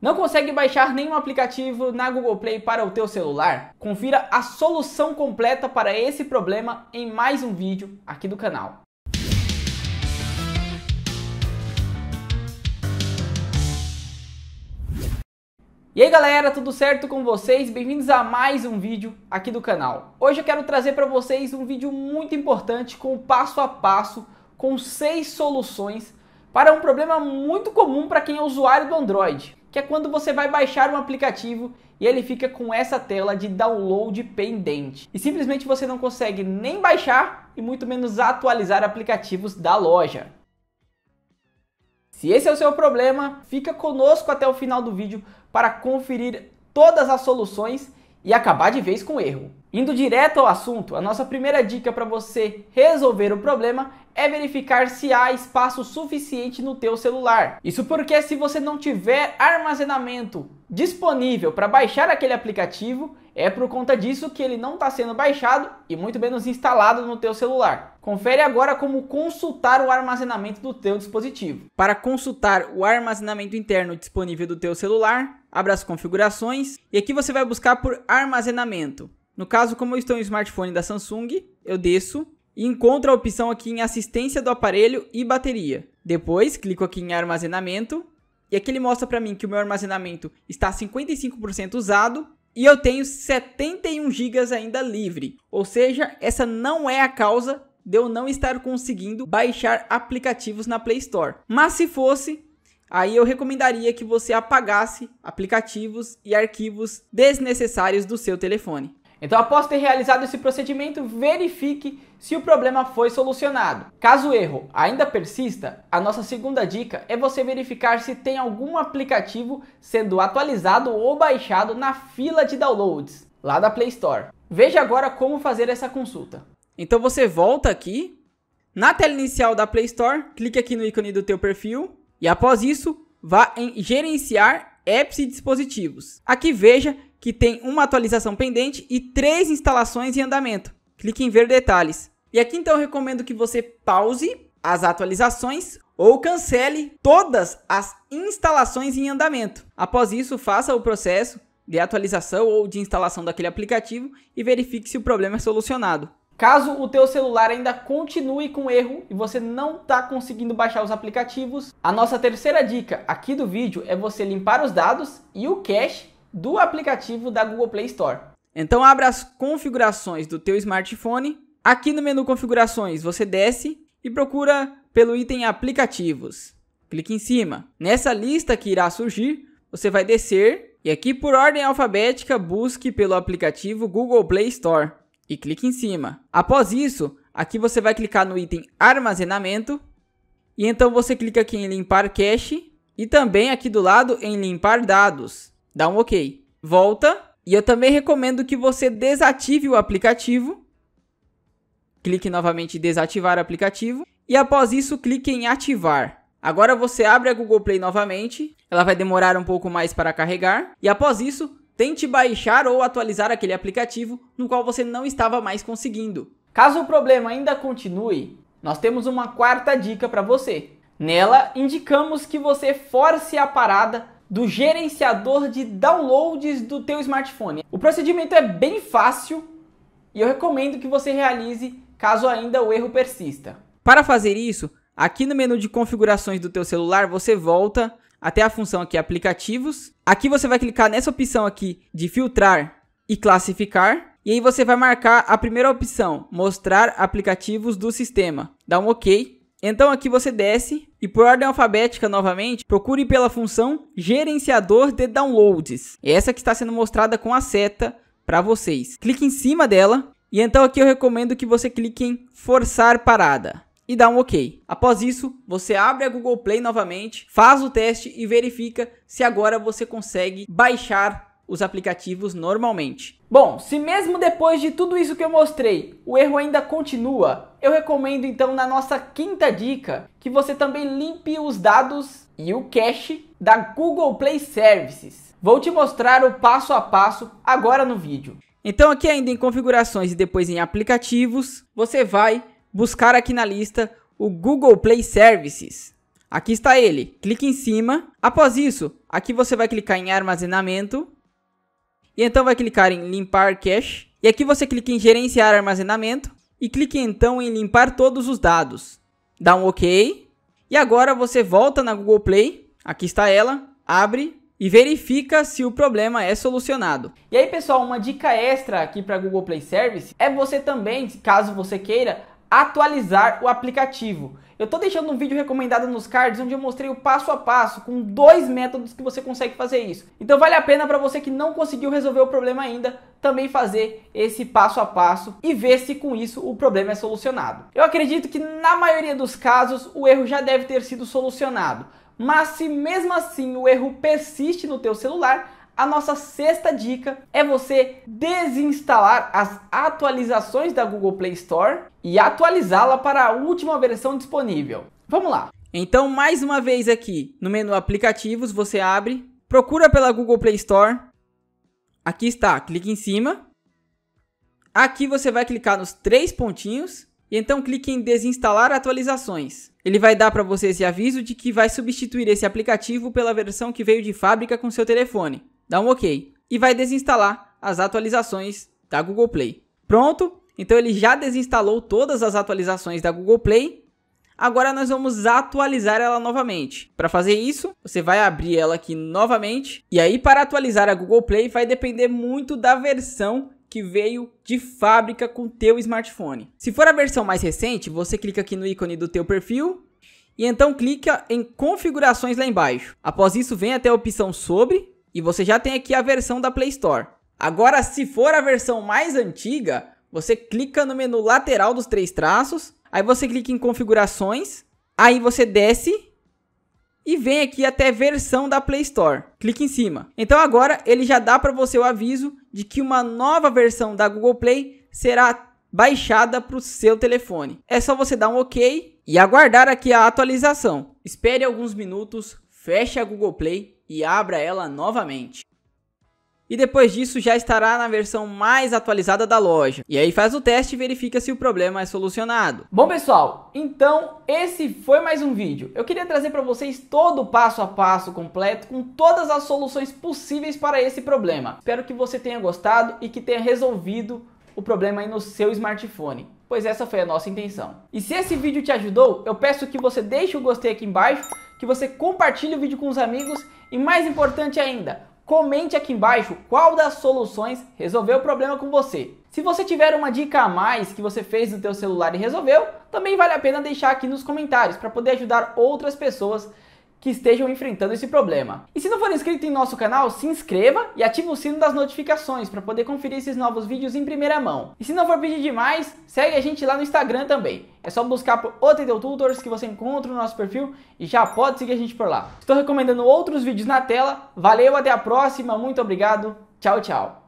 Não consegue baixar nenhum aplicativo na Google Play para o teu celular? Confira a solução completa para esse problema em mais um vídeo aqui do canal. E aí galera, tudo certo com vocês? Bem-vindos a mais um vídeo aqui do canal. Hoje eu quero trazer para vocês um vídeo muito importante com passo a passo, com seis soluções para um problema muito comum para quem é usuário do Android que é quando você vai baixar um aplicativo e ele fica com essa tela de download pendente. E simplesmente você não consegue nem baixar e muito menos atualizar aplicativos da loja. Se esse é o seu problema, fica conosco até o final do vídeo para conferir todas as soluções e acabar de vez com o erro. Indo direto ao assunto, a nossa primeira dica para você resolver o problema é verificar se há espaço suficiente no teu celular. Isso porque se você não tiver armazenamento disponível para baixar aquele aplicativo, é por conta disso que ele não está sendo baixado e muito menos instalado no teu celular. Confere agora como consultar o armazenamento do teu dispositivo. Para consultar o armazenamento interno disponível do teu celular, abra as configurações e aqui você vai buscar por armazenamento. No caso, como eu estou em smartphone da Samsung, eu desço e encontro a opção aqui em assistência do aparelho e bateria. Depois, clico aqui em armazenamento e aqui ele mostra para mim que o meu armazenamento está 55% usado e eu tenho 71 GB ainda livre. Ou seja, essa não é a causa de eu não estar conseguindo baixar aplicativos na Play Store. Mas se fosse, aí eu recomendaria que você apagasse aplicativos e arquivos desnecessários do seu telefone. Então, após ter realizado esse procedimento, verifique se o problema foi solucionado. Caso o erro ainda persista, a nossa segunda dica é você verificar se tem algum aplicativo sendo atualizado ou baixado na fila de downloads lá da Play Store. Veja agora como fazer essa consulta. Então você volta aqui na tela inicial da Play Store, clique aqui no ícone do teu perfil e após isso vá em gerenciar apps e dispositivos. Aqui veja que tem uma atualização pendente e três instalações em andamento. Clique em ver detalhes. E aqui então recomendo que você pause as atualizações ou cancele todas as instalações em andamento. Após isso, faça o processo de atualização ou de instalação daquele aplicativo e verifique se o problema é solucionado. Caso o teu celular ainda continue com erro e você não está conseguindo baixar os aplicativos, a nossa terceira dica aqui do vídeo é você limpar os dados e o cache do aplicativo da Google Play Store. Então abra as configurações do teu smartphone. Aqui no menu configurações você desce e procura pelo item aplicativos. Clique em cima. Nessa lista que irá surgir, você vai descer e aqui por ordem alfabética busque pelo aplicativo Google Play Store e clique em cima. Após isso, aqui você vai clicar no item armazenamento e então você clica aqui em limpar cache e também aqui do lado em limpar dados dá um OK. Volta e eu também recomendo que você desative o aplicativo. Clique novamente em desativar o aplicativo e após isso clique em ativar. Agora você abre a Google Play novamente, ela vai demorar um pouco mais para carregar e após isso tente baixar ou atualizar aquele aplicativo no qual você não estava mais conseguindo. Caso o problema ainda continue, nós temos uma quarta dica para você. Nela, indicamos que você force a parada do gerenciador de downloads do teu smartphone. O procedimento é bem fácil e eu recomendo que você realize caso ainda o erro persista. Para fazer isso, aqui no menu de configurações do teu celular, você volta até a função aqui aplicativos. Aqui você vai clicar nessa opção aqui de filtrar e classificar. E aí você vai marcar a primeira opção, mostrar aplicativos do sistema. Dá um OK. Então aqui você desce e por ordem alfabética novamente, procure pela função gerenciador de downloads. Essa que está sendo mostrada com a seta para vocês. Clique em cima dela e então aqui eu recomendo que você clique em forçar parada e dá um OK. Após isso, você abre a Google Play novamente, faz o teste e verifica se agora você consegue baixar os aplicativos normalmente. Bom, se mesmo depois de tudo isso que eu mostrei, o erro ainda continua, eu recomendo então na nossa quinta dica que você também limpe os dados e o cache da Google Play Services. Vou te mostrar o passo a passo agora no vídeo. Então aqui ainda em configurações e depois em aplicativos, você vai buscar aqui na lista o Google Play Services. Aqui está ele. Clique em cima. Após isso, aqui você vai clicar em armazenamento. E então vai clicar em limpar cache. E aqui você clica em gerenciar armazenamento. E clique então em limpar todos os dados. Dá um OK. E agora você volta na Google Play. Aqui está ela. Abre e verifica se o problema é solucionado. E aí, pessoal, uma dica extra aqui para Google Play Service é você também, caso você queira, atualizar o aplicativo. Eu estou deixando um vídeo recomendado nos cards onde eu mostrei o passo a passo com dois métodos que você consegue fazer isso. Então vale a pena para você que não conseguiu resolver o problema ainda também fazer esse passo a passo e ver se com isso o problema é solucionado. Eu acredito que na maioria dos casos o erro já deve ter sido solucionado, mas se mesmo assim o erro persiste no teu celular, a nossa sexta dica é você desinstalar as atualizações da Google Play Store e atualizá-la para a última versão disponível. Vamos lá. Então, mais uma vez aqui no menu aplicativos, você abre, procura pela Google Play Store. Aqui está, clique em cima. Aqui você vai clicar nos três pontinhos e então clique em desinstalar atualizações. Ele vai dar para você esse aviso de que vai substituir esse aplicativo pela versão que veio de fábrica com seu telefone dá um OK e vai desinstalar as atualizações da Google Play. Pronto? Então ele já desinstalou todas as atualizações da Google Play. Agora nós vamos atualizar ela novamente. Para fazer isso, você vai abrir ela aqui novamente. E aí para atualizar a Google Play vai depender muito da versão que veio de fábrica com teu smartphone. Se for a versão mais recente, você clica aqui no ícone do teu perfil e então clica em configurações lá embaixo. Após isso, vem até a opção sobre e você já tem aqui a versão da Play Store. Agora, se for a versão mais antiga, você clica no menu lateral dos três traços, aí você clica em configurações, aí você desce e vem aqui até versão da Play Store. Clique em cima. Então agora ele já dá para você o aviso de que uma nova versão da Google Play será baixada para o seu telefone. É só você dar um OK e aguardar aqui a atualização. Espere alguns minutos, feche a Google Play e abra ela novamente. E depois disso já estará na versão mais atualizada da loja. E aí faz o teste e verifica se o problema é solucionado. Bom pessoal, então esse foi mais um vídeo. Eu queria trazer para vocês todo o passo a passo completo com todas as soluções possíveis para esse problema. Espero que você tenha gostado e que tenha resolvido o problema aí no seu smartphone, pois essa foi a nossa intenção. E se esse vídeo te ajudou, eu peço que você deixe o gostei aqui embaixo, que você compartilhe o vídeo com os amigos e mais importante ainda, comente aqui embaixo qual das soluções resolveu o problema com você. Se você tiver uma dica a mais que você fez no teu celular e resolveu, também vale a pena deixar aqui nos comentários para poder ajudar outras pessoas que estejam enfrentando esse problema. E se não for inscrito em nosso canal, se inscreva e ative o sino das notificações para poder conferir esses novos vídeos em primeira mão. E se não for pedir demais, segue a gente lá no Instagram também. É só buscar por Otedel Tutors que você encontra no nosso perfil e já pode seguir a gente por lá. Estou recomendando outros vídeos na tela. Valeu, até a próxima, muito obrigado. Tchau, tchau.